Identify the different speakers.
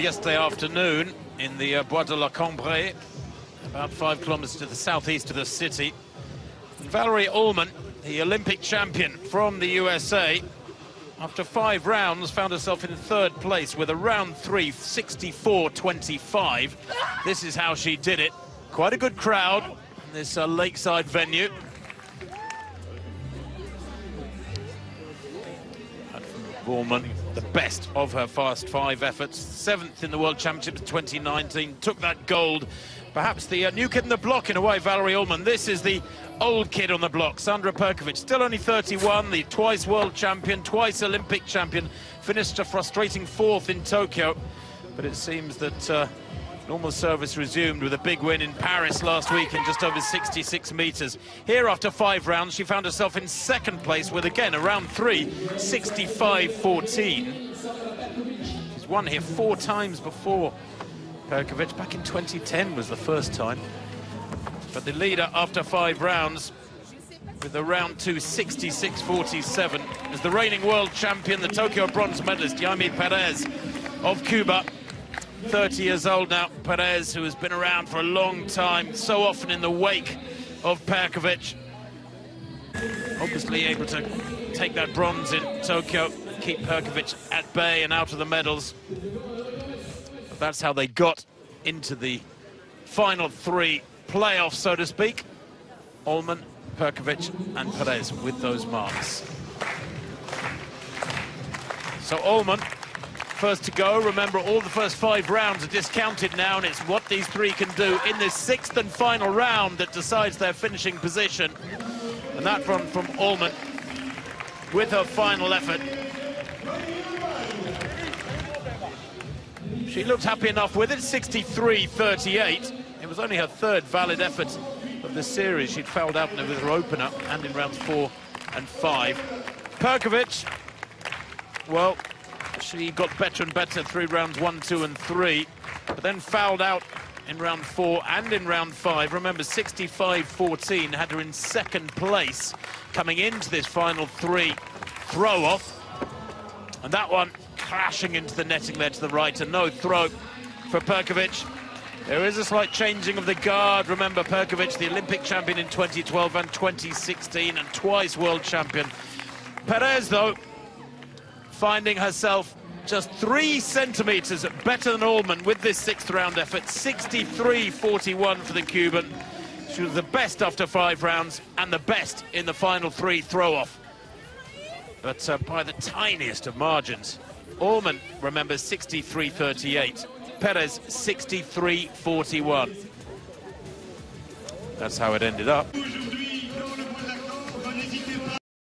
Speaker 1: yesterday afternoon in the uh, Bois de la Cambre, about five kilometers to the southeast of the city. Valarie Allman, the Olympic champion from the USA, after five rounds, found herself in third place with a round three, 64-25. This is how she did it. Quite a good crowd in this uh, lakeside venue. Allman, the best of her fast five efforts. Seventh in the World Championships 2019, took that gold. Perhaps the uh, new kid in the block in a way, Valarie Allman. This is the old kid on the block, Sandra Perkovic, still only 31, the twice world champion, twice Olympic champion, finished a frustrating fourth in Tokyo. But it seems that uh, normal service resumed with a big win in Paris last week in just over 66 metres. Here, after five rounds, she found herself in second place with, again, a round three, 65-14. She's won here four times before. Perkovic back in 2010 was the first time. But the leader after five rounds with the round two 66-47 is the reigning world champion, the Tokyo bronze medalist, Yaimé Perez of Cuba. 30 years old now, Perez, who has been around for a long time, so often in the wake of Perkovic. Obviously able to take that bronze in Tokyo, keep Perkovic at bay and out of the medals. But that's how they got into the final three playoffs, so to speak. Allman, Perkovic and Perez with those marks. So Allman, first to go. Remember, all the first five rounds are discounted now, and it's what these three can do in this sixth and final round that decides their finishing position. And that one from Allman with her final effort. She looked happy enough with it, 63-38. It was only her third valid effort of the series. She'd fouled out with her opener and in rounds four and five. Perkovic, well, she got better and better through rounds one, two, and three, but then fouled out in round four and in round five. Remember, 65-14 had her in second place coming into this final three throw-off. And that one crashing into the netting there to the right, and no throw for Perkovic. There is a slight changing of the guard. Remember, Perkovic, the Olympic champion in 2012 and 2016, and twice world champion. Perez, though, finding herself just three centimetres better than Allman with this sixth round effort, 63-41 for the Cuban. She was the best after five rounds and the best in the final three throw-off. But uh, by the tiniest of margins. Allman, remember, 63-38. Perez, 63-41. That's how it ended up.